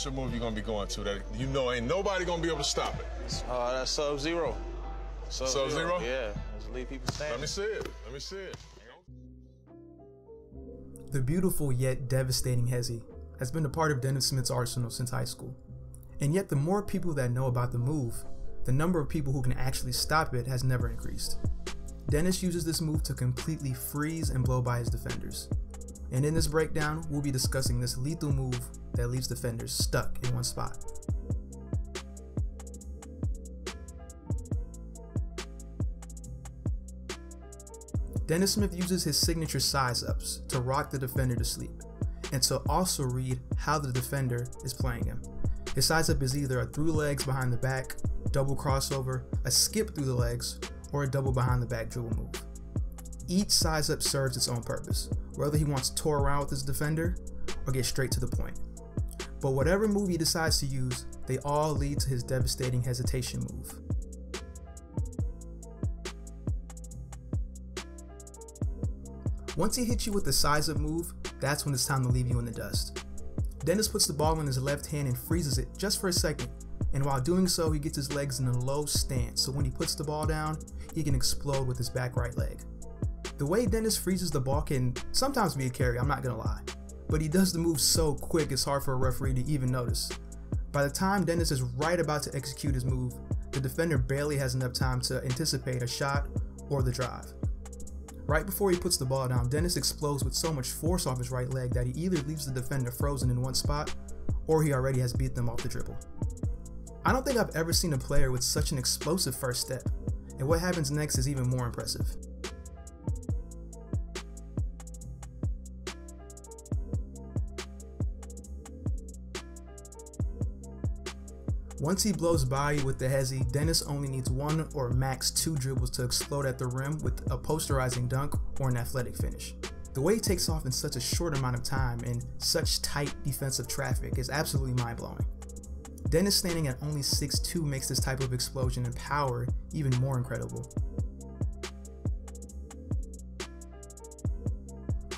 What's the move you're gonna be going to that you know ain't nobody gonna be able to stop it? Uh, that's Sub Zero. Sub-Zero? Yeah. Just leave people standing. Let me see it. Let me see it. The beautiful yet devastating Hesi has been a part of Dennis Smith's arsenal since high school. And yet, the more people that know about the move, the number of people who can actually stop it has never increased. Dennis uses this move to completely freeze and blow by his defenders. And in this breakdown, we'll be discussing this lethal move that leaves defenders stuck in one spot. Dennis Smith uses his signature size ups to rock the defender to sleep, and to also read how the defender is playing him. His size up is either a through legs behind the back, double crossover, a skip through the legs, or a double behind the back dribble move. Each size up serves its own purpose, whether he wants to tour around with his defender or get straight to the point. But whatever move he decides to use, they all lead to his devastating hesitation move. Once he hits you with the size up move, that's when it's time to leave you in the dust. Dennis puts the ball in his left hand and freezes it just for a second, and while doing so, he gets his legs in a low stance so when he puts the ball down, he can explode with his back right leg. The way Dennis freezes the ball can sometimes be a carry, I'm not gonna lie, but he does the move so quick it's hard for a referee to even notice. By the time Dennis is right about to execute his move, the defender barely has enough time to anticipate a shot or the drive. Right before he puts the ball down, Dennis explodes with so much force off his right leg that he either leaves the defender frozen in one spot or he already has beat them off the dribble. I don't think I've ever seen a player with such an explosive first step, and what happens next is even more impressive. Once he blows by you with the hesi, Dennis only needs one or max two dribbles to explode at the rim with a posterizing dunk or an athletic finish. The way he takes off in such a short amount of time in such tight defensive traffic is absolutely mind blowing. Dennis standing at only 6'2 makes this type of explosion and power even more incredible.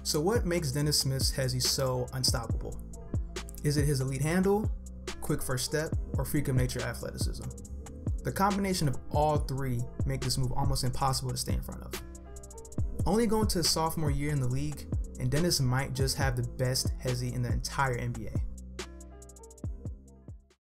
So, what makes Dennis Smith's hesi so unstoppable? Is it his elite handle, quick first step, or freak of nature athleticism. The combination of all three make this move almost impossible to stay in front of. Only going to his sophomore year in the league, and Dennis might just have the best hesi in the entire NBA.